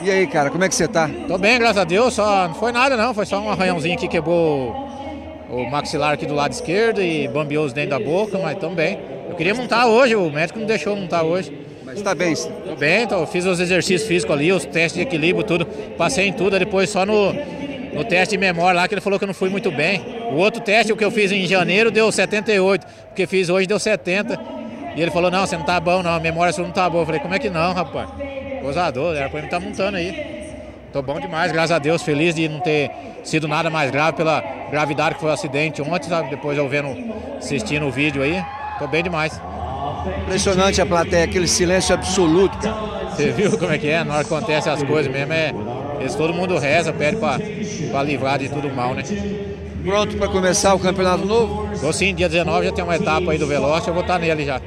E aí, cara, como é que você tá? Tô bem, graças a Deus. Só não foi nada não, foi só um arranhãozinho aqui que quebrou o maxilar aqui do lado esquerdo e bambeou os dentes da boca, mas tão bem. Eu queria montar hoje, o médico não deixou montar hoje. Mas tá bem. Tô bem, tô, fiz os exercícios físicos ali, os testes de equilíbrio, tudo. Passei em tudo, depois só no, no teste de memória lá que ele falou que eu não fui muito bem. O outro teste, o que eu fiz em janeiro, deu 78. O que fiz hoje deu 70. E ele falou, não, você não tá bom não, a memória sua não tá boa. Eu falei, como é que não, rapaz? Gozador, era pra ele estar tá montando aí. Tô bom demais, graças a Deus, feliz de não ter sido nada mais grave pela gravidade que foi o acidente ontem, sabe? Depois eu vendo, assistindo o vídeo aí, tô bem demais. Impressionante a plateia, aquele silêncio absoluto, cara. Você viu como é que é? Na hora que acontecem as coisas mesmo, é. Eles, todo mundo reza, pede pra, pra livrar de tudo mal, né? Pronto para começar o campeonato novo? Tô sim, dia 19 já tem uma etapa aí do Veloce, eu vou estar nele já.